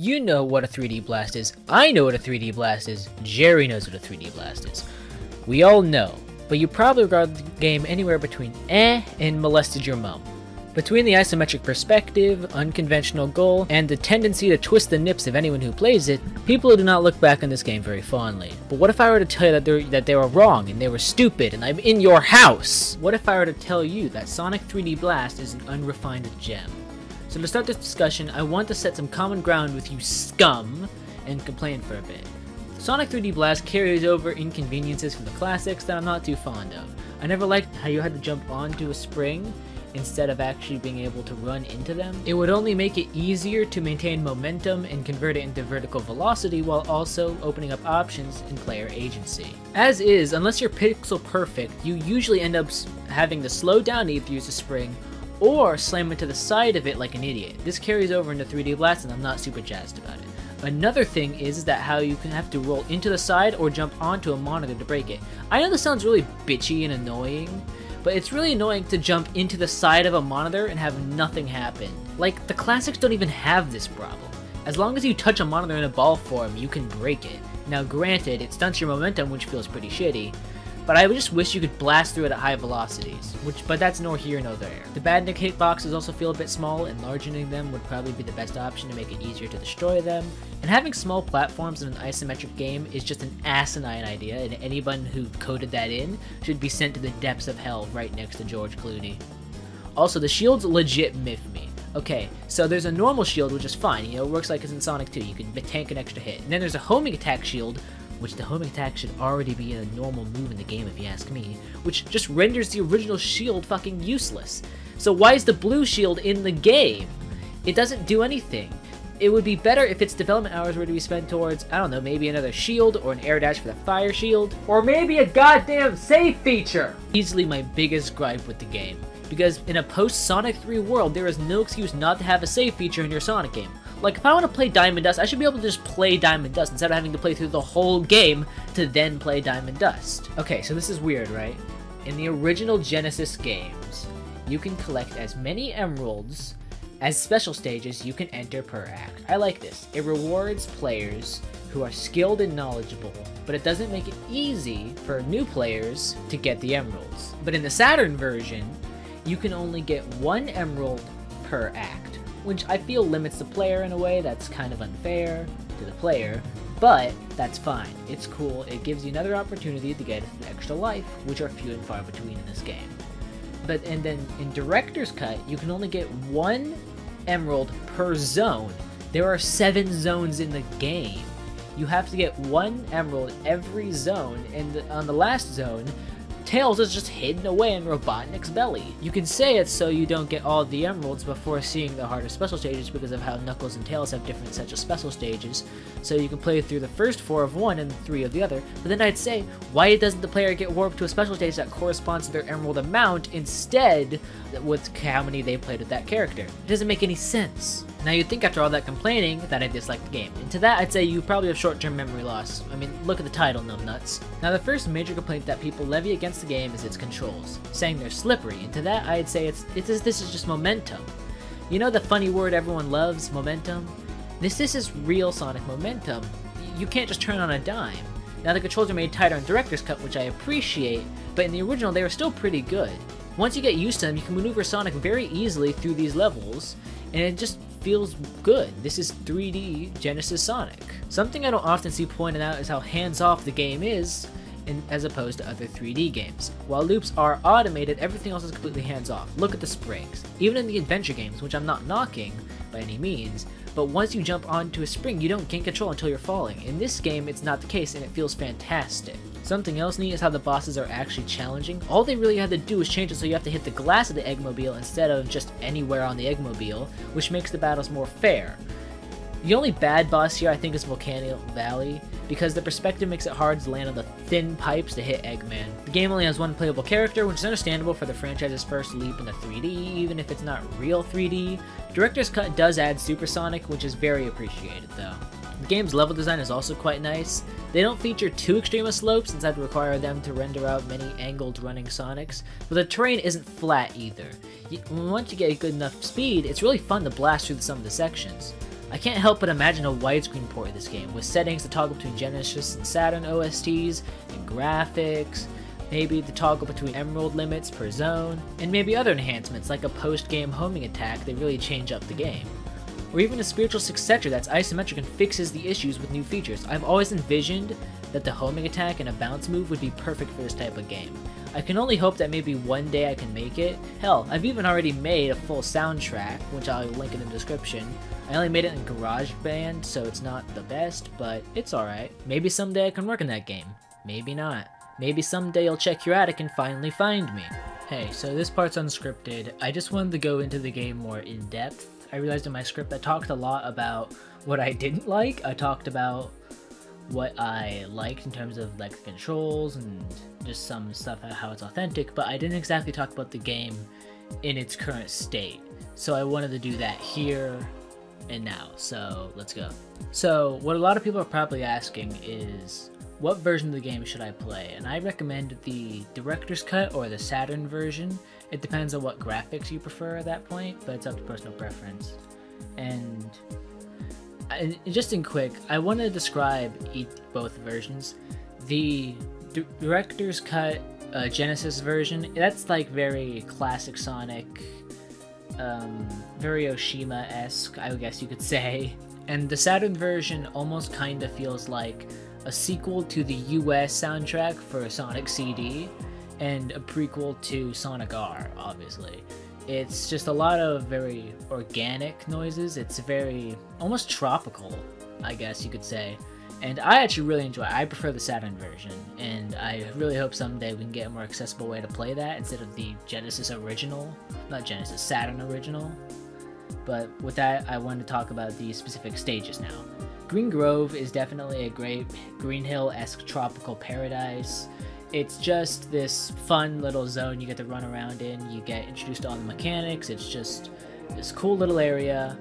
You know what a 3D blast is. I know what a 3D blast is. Jerry knows what a 3D blast is. We all know, but you probably regard the game anywhere between eh and molested your mom. Between the isometric perspective, unconventional goal, and the tendency to twist the nips of anyone who plays it, people do not look back on this game very fondly. But what if I were to tell you that, they that they were wrong and they were stupid and I'm in your house? What if I were to tell you that Sonic 3D Blast is an unrefined gem? So to start this discussion, I want to set some common ground with you scum and complain for a bit. Sonic 3D Blast carries over inconveniences from the classics that I'm not too fond of. I never liked how you had to jump onto a spring instead of actually being able to run into them. It would only make it easier to maintain momentum and convert it into vertical velocity while also opening up options in player agency. As is, unless you're pixel perfect, you usually end up having to slow down to use a spring or slam into the side of it like an idiot. This carries over into 3D Blast and I'm not super jazzed about it. Another thing is that how you can have to roll into the side or jump onto a monitor to break it. I know this sounds really bitchy and annoying, but it's really annoying to jump into the side of a monitor and have nothing happen. Like, the classics don't even have this problem. As long as you touch a monitor in a ball form, you can break it. Now granted, it stunts your momentum, which feels pretty shitty, but I just wish you could blast through it at high velocities, which but that's nor here nor there. The Badnik hitboxes also feel a bit small, and enlarging them would probably be the best option to make it easier to destroy them, and having small platforms in an isometric game is just an asinine idea, and anyone who coded that in should be sent to the depths of hell right next to George Clooney. Also, the shields legit miff me. Okay, so there's a normal shield, which is fine, you know, it works like it's in Sonic 2, you can tank an extra hit. And then there's a homing attack shield, which the homing attack should already be a normal move in the game if you ask me, which just renders the original shield fucking useless. So why is the blue shield in the game? It doesn't do anything. It would be better if its development hours were to be spent towards, I don't know, maybe another shield or an air dash for the fire shield, or maybe a goddamn save feature! Easily my biggest gripe with the game. Because in a post-Sonic 3 world, there is no excuse not to have a save feature in your Sonic game. Like, if I want to play Diamond Dust, I should be able to just play Diamond Dust instead of having to play through the whole game to then play Diamond Dust. Okay, so this is weird, right? In the original Genesis games, you can collect as many emeralds as special stages you can enter per act. I like this. It rewards players who are skilled and knowledgeable, but it doesn't make it easy for new players to get the emeralds. But in the Saturn version, you can only get one emerald per act which I feel limits the player in a way that's kind of unfair to the player, but that's fine. It's cool. It gives you another opportunity to get an extra life, which are few and far between in this game. But and then in Director's Cut, you can only get one emerald per zone. There are seven zones in the game. You have to get one emerald every zone, and on the last zone, Tails is just hidden away in Robotnik's belly. You can say it so you don't get all the emeralds before seeing the harder special stages because of how Knuckles and Tails have different sets of special stages, so you can play through the first four of one and three of the other. But then I'd say, why doesn't the player get warped to a special stage that corresponds to their emerald amount instead with how many they played with that character? It doesn't make any sense. Now you'd think after all that complaining that I dislike the game, and to that I'd say you probably have short-term memory loss. I mean, look at the title, numbnuts. Now the first major complaint that people levy against the game is its controls, saying they're slippery, and to that I'd say it's, it's this is just momentum. You know the funny word everyone loves, momentum? This, this is real Sonic momentum. You can't just turn on a dime. Now the controls are made tighter in Director's Cut, which I appreciate, but in the original they were still pretty good. Once you get used to them, you can maneuver Sonic very easily through these levels, and it just feels good. This is 3D Genesis Sonic. Something I don't often see pointed out is how hands-off the game is, in, as opposed to other 3D games. While loops are automated, everything else is completely hands-off. Look at the springs. Even in the adventure games, which I'm not knocking by any means, but once you jump onto a spring, you don't gain control until you're falling. In this game, it's not the case, and it feels fantastic. Something else neat is how the bosses are actually challenging. All they really had to do is change it so you have to hit the glass of the Eggmobile instead of just anywhere on the Eggmobile, which makes the battles more fair. The only bad boss here I think is Volcano Valley, because the perspective makes it hard to land on the thin pipes to hit Eggman. The game only has one playable character, which is understandable for the franchise's first leap into 3D, even if it's not real 3D. Director's Cut does add Super Sonic, which is very appreciated though. The game's level design is also quite nice. They don't feature too extreme of slopes since that'd require them to render out many angled running Sonics, but the terrain isn't flat either. once you get good enough speed, it's really fun to blast through some of the sections. I can't help but imagine a widescreen port of this game, with settings to toggle between Genesis and Saturn OSTs, and graphics, maybe the toggle between emerald limits per zone, and maybe other enhancements like a post-game homing attack that really change up the game. Or even a spiritual successor that's isometric and fixes the issues with new features. I've always envisioned that the homing attack and a bounce move would be perfect for this type of game. I can only hope that maybe one day I can make it. Hell, I've even already made a full soundtrack, which I'll link in the description. I only made it in GarageBand, so it's not the best, but it's alright. Maybe someday I can work in that game. Maybe not. Maybe someday you'll check your attic and finally find me. Hey, so this part's unscripted. I just wanted to go into the game more in depth. I realized in my script I talked a lot about what I didn't like. I talked about what I liked in terms of like controls and just some stuff uh, how it's authentic, but I didn't exactly talk about the game in its current state. So I wanted to do that here and now. So let's go. So what a lot of people are probably asking is what version of the game should I play? And I recommend the director's cut or the Saturn version. It depends on what graphics you prefer at that point, but it's up to personal preference. And and just in quick, I want to describe each, both versions. The director's cut uh, Genesis version, that's like very classic Sonic, um, very Oshima esque, I guess you could say. And the Saturn version almost kind of feels like a sequel to the US soundtrack for Sonic CD, and a prequel to Sonic R, obviously. It's just a lot of very organic noises. It's very almost tropical, I guess you could say. And I actually really enjoy it. I prefer the Saturn version, and I really hope someday we can get a more accessible way to play that instead of the Genesis original. Not Genesis, Saturn original. But with that, I wanted to talk about the specific stages now. Green Grove is definitely a great Green Hill esque tropical paradise. It's just this fun little zone you get to run around in. You get introduced to all the mechanics. It's just this cool little area.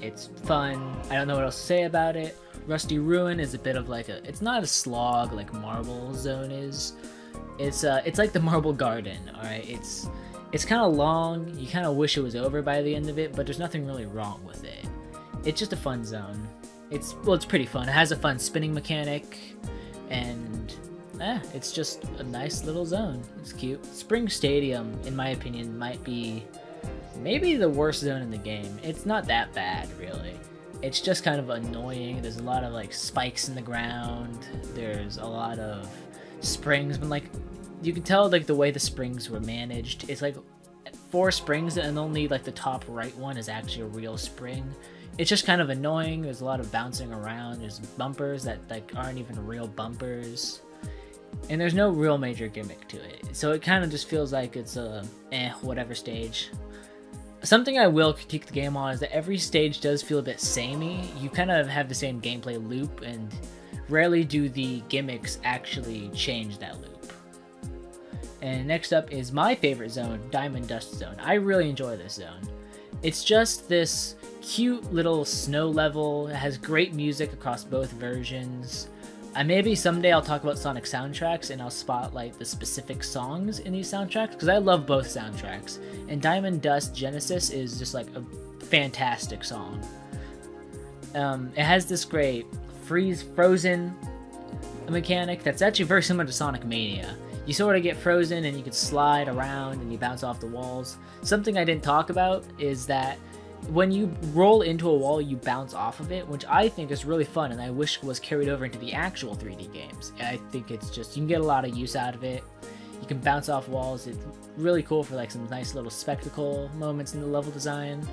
It's fun. I don't know what else to say about it. Rusty Ruin is a bit of like a. It's not a slog like Marble Zone is. It's uh, it's like the Marble Garden. All right, it's it's kind of long. You kind of wish it was over by the end of it, but there's nothing really wrong with it. It's just a fun zone. It's well, it's pretty fun. It has a fun spinning mechanic, and eh, it's just a nice little zone. It's cute. Spring Stadium, in my opinion, might be maybe the worst zone in the game. It's not that bad, really. It's just kind of annoying. There's a lot of like spikes in the ground. There's a lot of springs, but like you can tell like the way the springs were managed. It's like four springs and only like the top right one is actually a real spring. It's just kind of annoying. There's a lot of bouncing around. There's bumpers that like aren't even real bumpers and there's no real major gimmick to it. So it kind of just feels like it's a eh, whatever stage. Something I will critique the game on is that every stage does feel a bit samey. You kind of have the same gameplay loop, and rarely do the gimmicks actually change that loop. And next up is my favorite zone, Diamond Dust Zone. I really enjoy this zone. It's just this cute little snow level. It has great music across both versions. I maybe someday I'll talk about Sonic soundtracks and I'll spotlight the specific songs in these soundtracks because I love both soundtracks. And Diamond Dust Genesis is just like a fantastic song. Um, it has this great freeze frozen mechanic that's actually very similar to Sonic Mania. You sort of get frozen and you can slide around and you bounce off the walls. Something I didn't talk about is that when you roll into a wall, you bounce off of it, which I think is really fun and I wish was carried over into the actual 3D games. I think it's just, you can get a lot of use out of it. You can bounce off walls. It's really cool for like some nice little spectacle moments in the level design.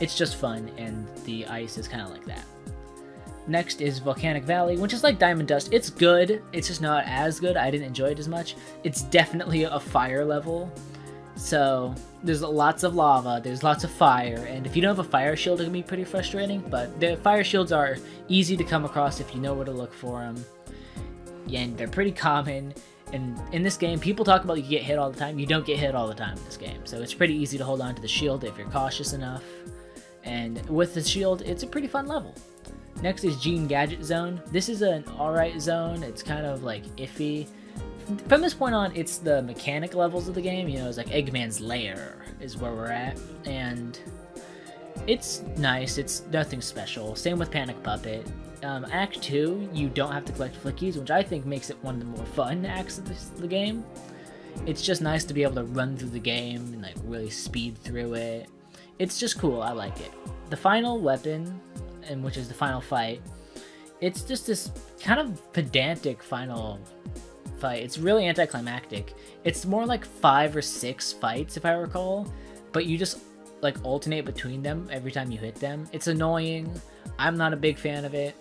It's just fun, and the ice is kind of like that. Next is Volcanic Valley, which is like Diamond Dust. It's good, it's just not as good. I didn't enjoy it as much. It's definitely a fire level, so there's lots of lava, there's lots of fire, and if you don't have a fire shield, it can be pretty frustrating. But the fire shields are easy to come across if you know where to look for them, and they're pretty common. And in this game, people talk about you get hit all the time. You don't get hit all the time in this game, so it's pretty easy to hold on to the shield if you're cautious enough. And with the shield, it's a pretty fun level. Next is Gene Gadget Zone. This is an alright zone. It's kind of like iffy from this point on, it's the mechanic levels of the game. You know, it's like Eggman's Lair is where we're at, and it's nice. It's nothing special. Same with Panic Puppet. Um, Act 2, you don't have to collect flickies, which I think makes it one of the more fun acts of this, the game. It's just nice to be able to run through the game and like really speed through it. It's just cool. I like it. The final weapon, and which is the final fight, it's just this kind of pedantic final fight. It's really anticlimactic. It's more like five or six fights, if I recall, but you just like alternate between them every time you hit them. It's annoying. I'm not a big fan of it,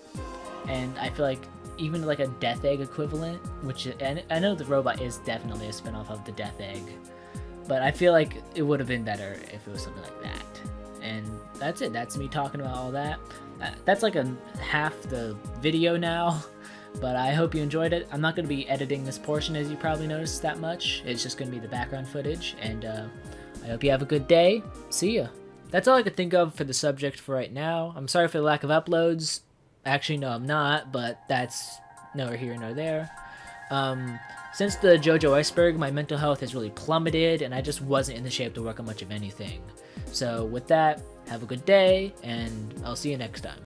and I feel like even like a Death Egg equivalent, which and I know the robot is definitely a spinoff of the Death Egg, but I feel like it would have been better if it was something like that. And that's it. That's me talking about all that. Uh, that's like a half the video now. But I hope you enjoyed it. I'm not going to be editing this portion as you probably noticed that much. It's just going to be the background footage. And uh, I hope you have a good day. See ya. That's all I could think of for the subject for right now. I'm sorry for the lack of uploads. Actually, no, I'm not, but that's nor here nor there. Um, since the JoJo iceberg, my mental health has really plummeted, and I just wasn't in the shape to work on much of anything. So with that, have a good day, and I'll see you next time.